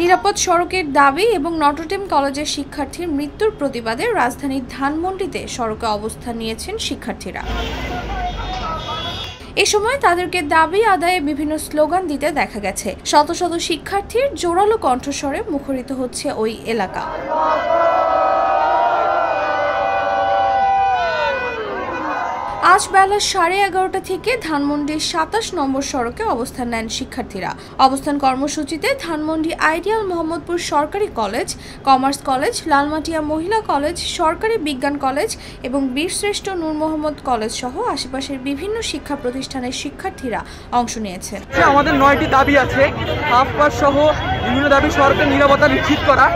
নিরাপদ সড়কের দাবি এবং নটরডেম কলেজের শিক্ষার্থীর মৃত্যুর প্রতিবাদে রাজধানীর ধানমন্ডিতে সড়কে অবস্থান নিয়েছেন শিক্ষার্থীরা। এ সময় তাদেরকে দাবি আদায়ে বিভিন্ন স্লোগান দিতে দেখা গেছে। শত শত শিক্ষার্থীর জোরালো কণ্ঠস্বরে মুখরিত হচ্ছে ওই এলাকা। আজ বেলা সাড়ে এগারোটা থেকে ধানমন্ডির সাতাশ নম্বর সড়কে অবস্থান নেন শিক্ষার্থীরা। অবস্থান কর্মসূচিতে ধানমন্ডি আইডিয়াল মোহাম্মদপুর সরকারি কলেজ, কমার্স কলেজ, লালমাটিয়া মহিলা কলেজ, সরকারি বিজ্ঞান কলেজ এবং বীরশ্রেষ্ঠ নূর মোহাম্মদ কলেজ সহ আশেপাশের বিভিন্ন শিক্ষা প্রতিষ্ঠানের শিক্ষার্থীরা অংশ নিয়েছেন। আমাদের নয়টি দাবি আছে সহ বিভিন্ন দাবি সরকার নিরাপত্তা নিশ্চিত করা।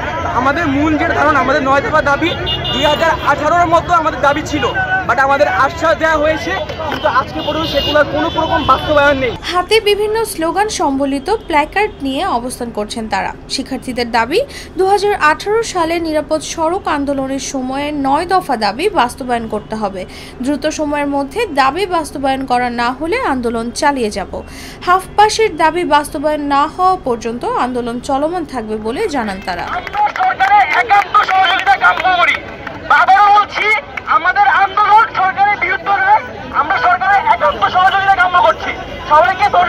আমাদের মূল যে কারণ আমাদের নয় দাবি দুই হাজার আঠারোর মতো আমাদের দাবি ছিল বাট আমাদের আশ্বাস দেওয়া হয়েছে কিন্তু আজকে পর্যন্ত সেগুলোর কোনো রকম বাস্তবায়ন নেই। হাতে বিভিন্ন স্লোগান সম্বলিত প্ল্যাকার্ড নিয়ে অবস্থান করছেন তারা। শিক্ষার্থীদের দাবি দু হাজার আঠারো সালে নিরাপদ সড়ক আন্দোলনের সময়ে নয় দফা দাবি বাস্তবায়ন করতে হবে। দ্রুত সময়ের মধ্যে দাবি বাস্তবায়ন করা না হলে আন্দোলন চালিয়ে যাব। হাফ পাশের দাবি বাস্তবায়ন না হওয়া পর্যন্ত আন্দোলন চলমান থাকবে বলে জানান তারা। সবাইকে ধন্যবাদ